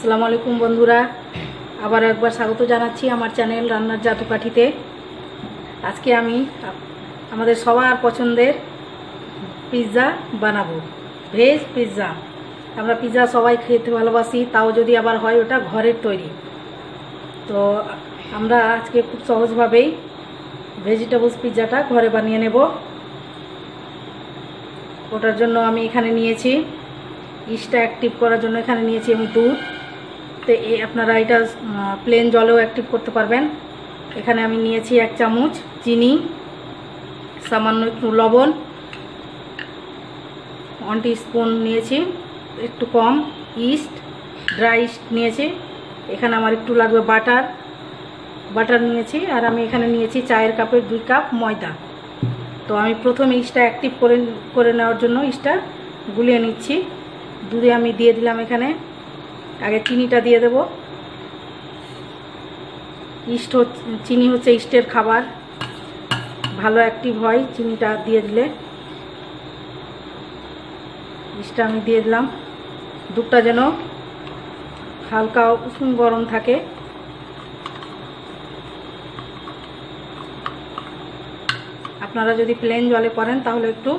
আসসালামু আলাইকুম বন্ধুরা। আবার একবার স্বাগত জানাচ্ছি আমার চ্যানেল রান্নার জাদুকাঠিতে। আজকে আমি আমাদের সবার পছন্দের পিৎজা বানাবো। Veg pizza. আমরা পিৎজা সবাই খেতে ভালোবাসি, তাও যদি আবার হয় ওটা ঘরের তৈরি। তো আমরা আজকে খুব সহজভাবেই ভেজিটেবলস পিৎজাটা ঘরে বানিয়ে নেব। ওটার জন্য আমি এখানে নিয়েছি, ইস্টটা অ্যাক্টিভ করার জন্য এখানে নিয়েছি আমি দুধ। তো এ আপনারা এটা প্লেন জলেও অ্যাক্টিভ করতে পারবেন। এখানে আমি নিয়েছি এক চামচ চিনি, সামান্য একটু লবণ ওয়ান স্পুন নিয়েছি, একটু কম ইস্ট ড্রাই ইস্ট নিয়েছি। এখানে আমার একটু লাগবে বাটার বাটার নিয়েছি, আর আমি এখানে নিয়েছি চায়ের কাপের দুই কাপ ময়দা। তো আমি প্রথমে ইস্টটা অ্যাক্টিভ করে করে নেওয়ার জন্য ইস্টটা গুলিয়ে নিচ্ছি। দুধে আমি দিয়ে দিলাম এখানে আগে চিনিটা দিয়ে দেব। ইস্ট চিনি হচ্ছে ইস্টের খাবার। ভালো অ্যাক্টিভ হয় চিনিটা দিয়ে দিলে। ইস্টটা আমি দিয়ে দিলাম। দুধটা যেন হালকা উষ্ণ গরম থাকে। আপনারা যদি প্লেন জলে করেন তাহলে একটু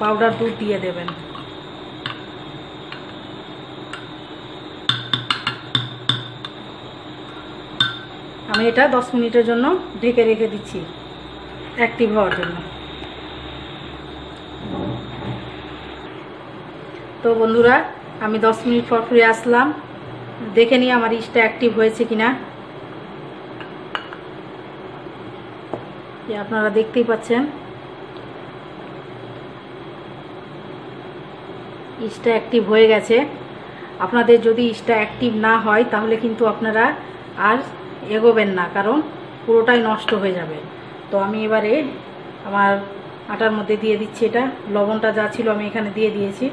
পাউডার দুধ দিয়ে দেবেন। আমি এটা দশ মিনিটের জন্য ঢেকে রেখে দিচ্ছি অ্যাক্টিভ হওয়ার জন্য। তো বন্ধুরা, আমি দশ মিনিট পর ফিরে আসলাম। দেখে নিই আমার ইস্টটা অ্যাক্টিভ হয়েছে কিনা। আপনারা দেখতেই পাচ্ছেন। ইস্টটা অ্যাক্টিভ হয়ে গেছে। আপনাদের যদি ইস্টটা অ্যাক্টিভ না হয়, তাহলে কিন্তু আপনারা আর এগোবেন না, কারণ পুরোটাই নষ্ট হয়ে যাবে। তো আমি এবারে আমার আটার মধ্যে দিয়ে দিচ্ছি এটা। লবণটা যা ছিল আমি এখানে দিয়ে দিয়েছি।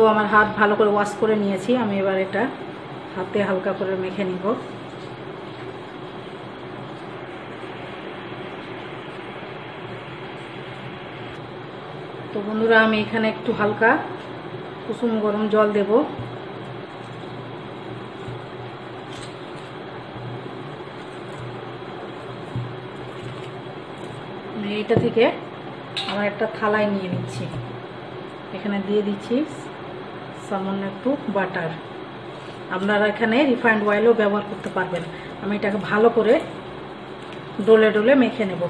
তো আমার হাত ভালো করে ওয়াশ করে নিয়েছি। আমি এবার এটা হাতে হালকা করে মেখে নিব। তো বন্ধুরা, আমি এখানে একটু হালকা কুসুম গরম জল দেব। এইটা থেকে আমার একটা থালায় নিয়ে নিচ্ছি। এখানে দিয়ে দিচ্ছি সামান্য একটু বাটার আপনারা এখানে রিফাইন্ড অয়েলও ব্যবহার করতে পারবেন। আমি এটাকে ভালো করে ডলে ডলে মেখে নেব।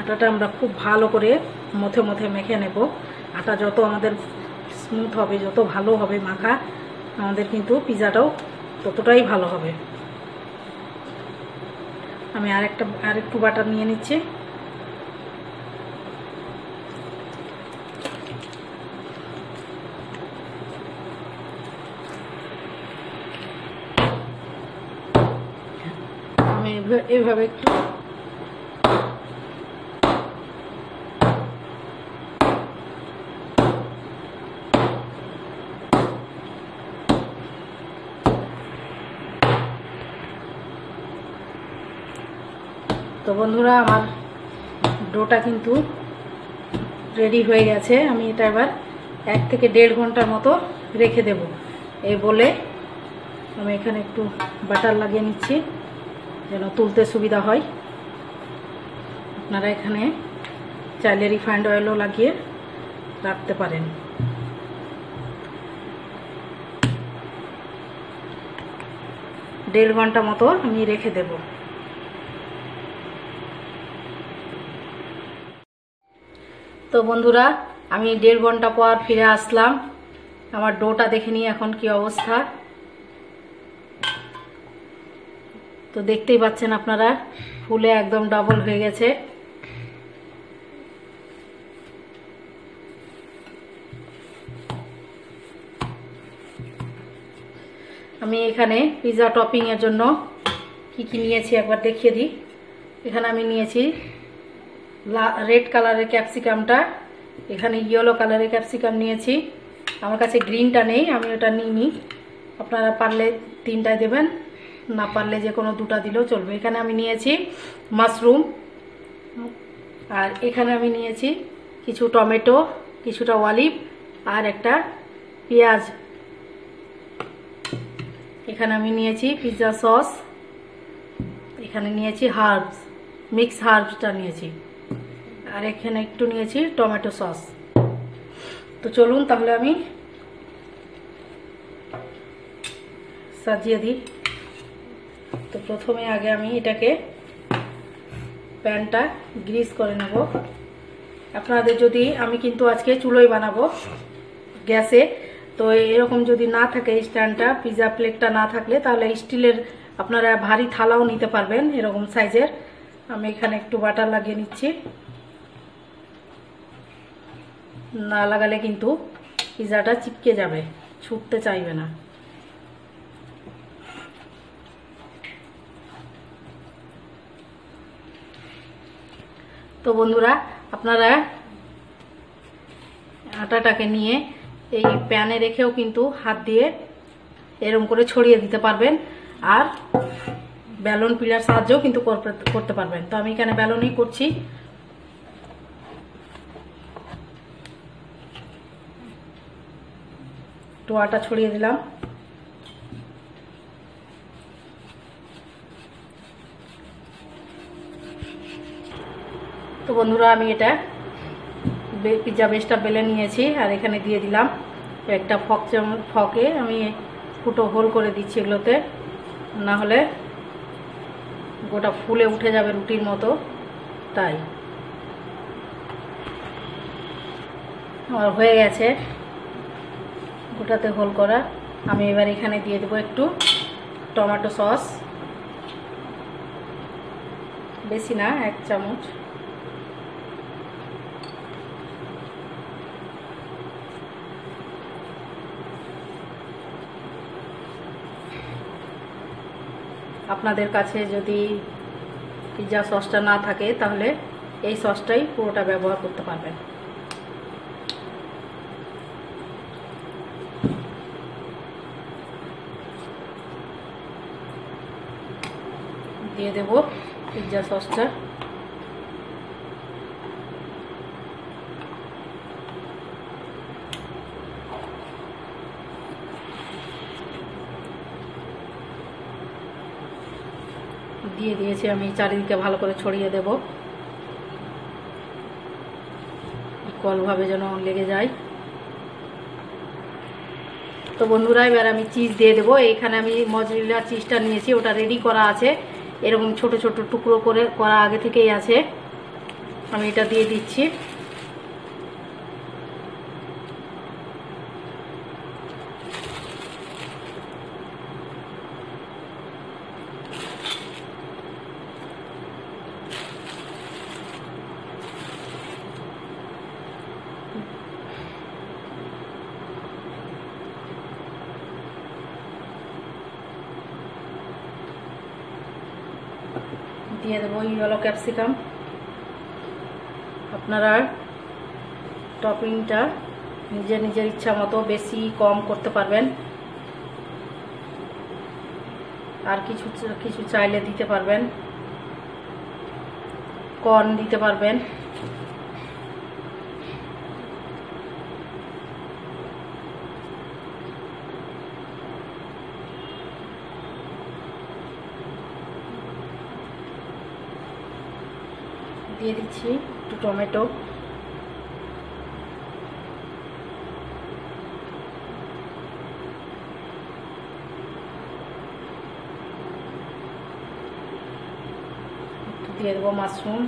আটাটা আমরা খুব ভালো করে মথে মথে মেখে নেব। আটা যত আমাদের স্মুথ হবে, যত ভালো হবে মাখা, আমাদের কিন্তু পিজাটাও ততটাই ভালো হবে। আমি আর একটা আর একটু বাটার নিয়ে নিচ্ছি। আমি এভা- এভাবে একটু তো বন্ধুরা, আমার ডোটা কিন্তু রেডি হয়ে গেছে। আমি এটা এবার এক থেকে দেড় ঘণ্টার মতো রেখে দেব। এই বলে আমি এখানে একটু বাটার লাগিয়ে নিচ্ছি, যেন তুলতে সুবিধা হয়। আপনারা এখানে চাইলে রিফাইন্ড অয়েলও লাগিয়ে রাখতে পারেন। দেড় ঘণ্টা মতো আমি রেখে দেবো। তো বন্ধুরা, আমি দেড় ঘণ্টা পর ফিরে আসলাম। আমার ডোটা দেখে নিই এখন কি অবস্থা। তো দেখতেই পাচ্ছেন আপনারা, ফুলে একদম ডাবল হয়ে গেছে। আমি এখানে পিজা টপিংয়ের জন্য কি কি নিয়েছি একবার দেখিয়ে দিই। এখানে আমি নিয়েছি রেড কালারের ক্যাপসিকামটা এখানে ইয়েলো কালারের ক্যাপসিকাম নিয়েছি। আমার কাছে গ্রিনটা নেই, আমি ওটা নিইনি। আপনারা পারলে তিনটায় দেবেন, না পারলে যে কোনো দুটা দিলেও চলবে। এখানে আমি নিয়েছি মাশরুম আর এখানে আমি নিয়েছি কিছু টমেটো, কিছুটা অলিভ আর একটা পেঁয়াজ। এখানে আমি নিয়েছি পিৎজা সস এখানে নিয়েছি হার্বস মিক্স হার্বসটা নিয়েছি। আর এখানে একটু নিয়েছি টমেটো সস। তো চলুন তাহলে আমি সাজিয়ে দিই। তো প্রথমে আগে আমি এটাকে প্যানটা গ্রিস করে নেব। আপনাদের যদি আমি কিন্তু আজকে চুলোই বানাবো গ্যাসে। তো এরকম যদি না থাকে স্ট্যান্ডটা, পিজা প্লেটটা না থাকলে তাহলে স্টিলের আপনারা ভারী থালাও নিতে পারবেন এরকম সাইজের। আমি এখানে একটু বাটার লাগিয়ে নিচ্ছি। না লাগালে কিন্তু পিজাটা চিপকে যাবে, ছুটতে চাইবে না। তো বন্ধুরা, আপনারা আটাটাকে নিয়ে এই প্যানে রেখেও কিন্তু হাত দিয়ে এরম করে ছড়িয়ে দিতে পারবেন আর ব্যালন পিলার সাহায্যেও কিন্তু করতে পারবেন। তো আমি এখানে ব্যালনই করছি। টোয়াটা ছড়িয়ে দিলাম। তো বন্ধুরা, আমি এটা পিৎজা বেসটা বেলে নিয়েছি আর এখানে দিয়ে দিলাম একটা ফক ফকে। আমি ফুটো হোল করে দিচ্ছি এগুলোতে। না হলে গোটা ফুলে উঠে যাবে রুটির মতো। তাই। আমার হয়ে গেছে। গোটাতে হোল করা। আমি এবার এখানে দিয়ে দেবো একটু টমেটো সস। বেশি না, এক চামচ। আপনাদের কাছে যদি পিৎজা সসটা না থাকে, তাহলে এই সসটাই পুরোটা ব্যবহার করতে পারবেন। দিয়ে দেব পিৎজা সসটা। দিয়ে দিয়েছি আমি, চারিদিকে ভালো করে ছড়িয়ে দেব। কলভাবে যেন লেগে যায়। তো বন্ধুরা, এবার আমি চিজ দিয়ে দেবো। এইখানে আমি মজরিলা চিজটা নিয়েছি, ওটা রেডি করা আছে। এরকম ছোট ছোট টুকরো করে করা আগে থেকেই আছে। আমি এটা দিয়ে দিচ্ছি। দিয়ে দেবো ইয়েলো ক্যাপসিকাম। আপনারা টপিংটা নিজের নিজের ইচ্ছা মতো বেশি কম করতে পারবেন। আর কিছু কিছু চাইলে দিতে পারবেন। কর্ন দিতে পারবেন। দিয়ে দিচ্ছি একটু টমেটো। দিয়ে দেবো মাশরুম।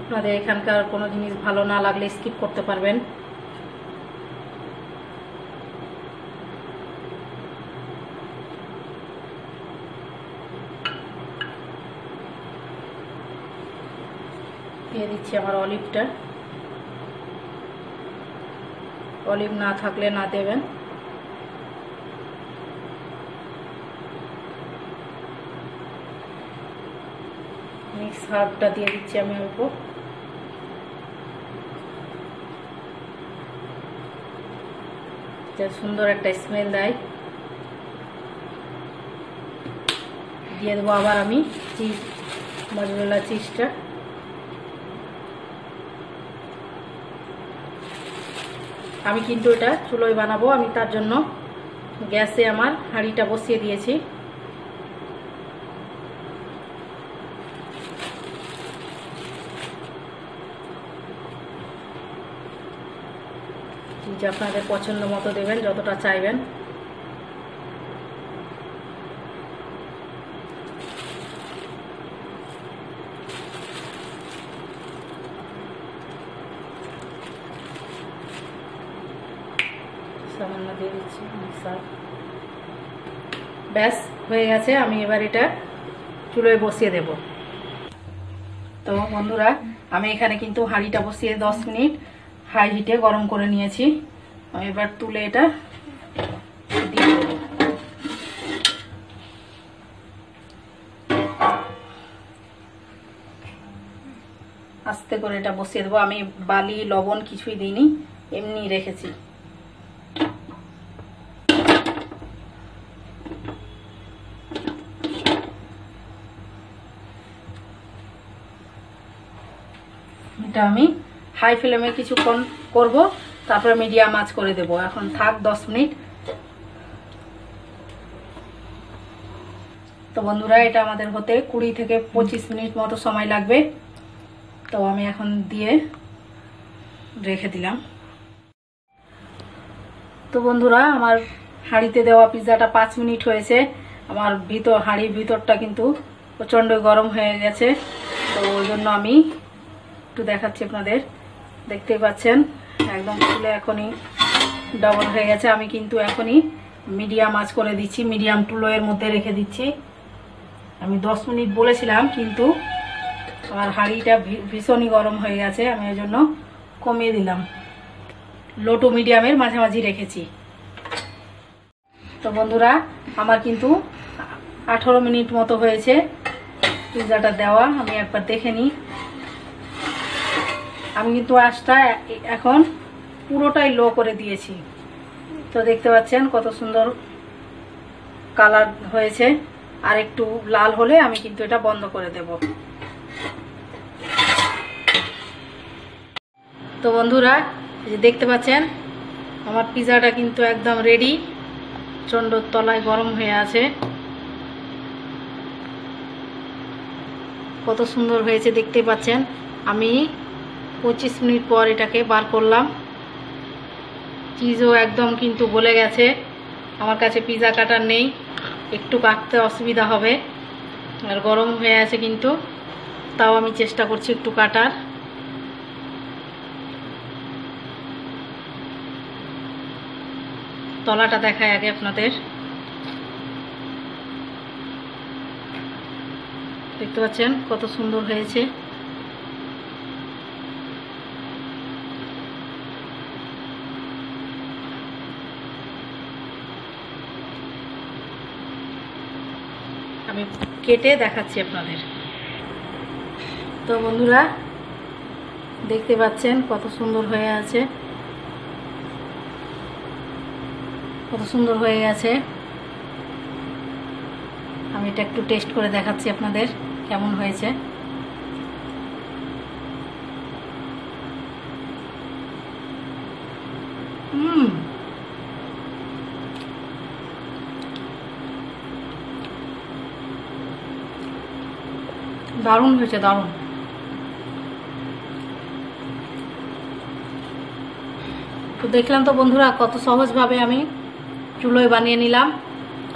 আপনাদের এখানকার কোনো জিনিস ভালো না লাগলে স্কিপ করতে পারবেন। দিয়ে দিচ্ছি আমার অলিভটা। অলিভ না থাকলে না দেবেন। মিক্স হার্বটা দিয়ে দিচ্ছি আমি অল্প। সুন্দর একটা স্মেল দেয়। দিয়ে দেবো আবার আমি চিজ মজমলা চিজটা। আমি কিন্তু এটা চুলোয় বানাবো। আমি তার জন্য গ্যাসে আমার হাঁড়িটা বসিয়ে দিয়েছি। আপনাদের পছন্দ মতো দেবেন, যতটা চাইবেন সামান্য দিয়ে দিচ্ছি মিক্সার ব্যাস, হয়ে গেছে। আমি এবার এটা চুলোয় বসিয়ে দেব। তো বন্ধুরা, আমি এখানে কিন্তু হাঁড়িটা বসিয়ে দশ মিনিট হাই হিটে গরম করে নিয়েছি। আমি এবার তুলে এটা আস্তে করে এটা বসিয়ে দেবো। আমি বালি, লবণ কিছুই দিইনি, এমনি রেখেছি। এটা আমি হাই ফ্লেমে কিছুক্ষণ করব, তারপরে মিডিয়াম আঁচ করে দেব। এখন থাক দশ মিনিট। তো বন্ধুরা, এটা আমাদের হতে কুড়ি থেকে পঁচিশ মিনিট মতো সময় লাগবে। তো আমি এখন দিয়ে রেখে দিলাম। তো বন্ধুরা, আমার হাঁড়িতে দেওয়া পিৎজাটা পাঁচ মিনিট হয়েছে। আমার ভিতর, হাঁড়ির ভিতরটা কিন্তু প্রচণ্ড গরম হয়ে গেছে। তো ওই জন্য আমি একটু দেখাচ্ছি আপনাদের। দেখতেই পাচ্ছেন, একদম ফুলে এখনই ডবল হয়ে গেছে। আমি কিন্তু এখনই মিডিয়াম আঁচ করে দিচ্ছি মিডিয়াম টুলো এর মধ্যে রেখে দিচ্ছি। আমি দশ মিনিট বলেছিলাম, কিন্তু আমার হাঁড়িটা ভীষণই গরম হয়ে গেছে। আমি ওই জন্য কমিয়ে দিলাম। লো টু মিডিয়ামের মাঝামাঝি রেখেছি। তো বন্ধুরা, আমার কিন্তু আঠেরো মিনিট মতো হয়েছে। পিৎজাটা দেওয়া, আমি একবার দেখে নিই। আমি কিন্তু আঁচটা এখন পুরোটাই লো করে দিয়েছি। তো দেখতে পাচ্ছেন কত সুন্দর কালার হয়েছে। আর একটু লাল হলে আমি কিন্তু এটা বন্ধ করে দেব। তো বন্ধুরা যে দেখতে পাচ্ছেন, আমার পিজাটা কিন্তু একদম রেডি চন্ডর তলায় গরম হয়ে আছে। কত সুন্দর হয়েছে দেখতে পাচ্ছেন। আমি পঁচিশ মিনিট পর এটাকে বার করলাম। চিজও একদম কিন্তু গলে গেছে। আমার কাছে পিজা কাটার নেই। একটু কাটতে অসুবিধা হবে। আর গরম হয়ে আছে কিন্তু। তাও আমি চেষ্টা করছি একটু কাটার। তলাটা দেখায় আগে আপনাদের। দেখতে পাচ্ছেন কত সুন্দর হয়েছে। কেটে দেখাচ্ছি আপনাদের। তো বন্ধুরা, দেখতে পাচ্ছেন কত সুন্দর হয়ে আছে। কত সুন্দর হয়ে গেছে আমি এটা একটু টেস্ট করে দেখাচ্ছি আপনাদের কেমন হয়েছে। দারুণ হয়েছে, দারুণ। তো দেখলাম তো বন্ধুরা, কত সহজভাবে আমি চুলোয় বানিয়ে নিলাম।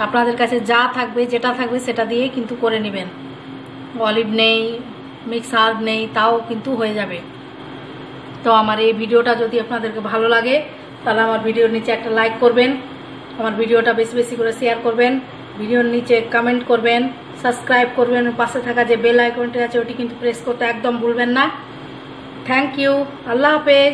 আপনাদের কাছে যা থাকবে, যেটা থাকবে সেটা দিয়ে কিন্তু করে নেবেন। অলিভ নেই, মিক্স হার্ব নেই, তাও কিন্তু হয়ে যাবে। তো আমার এই ভিডিওটা যদি আপনাদেরকে ভালো লাগে, তাহলে আমার ভিডিওর নিচে একটা লাইক করবেন, আমার ভিডিওটা বেশি বেশি করে শেয়ার করবেন, ভিডিওর নিচে কমেন্ট করবেন। সাবস্ক্রাইব করবেন, পাশে থাকা যে বেল আইকনটি আছে, ওটি কিন্তু প্রেস করতে একদম ভুলবেন না। থ্যাংক ইউ আল্লাহ হাফেজ।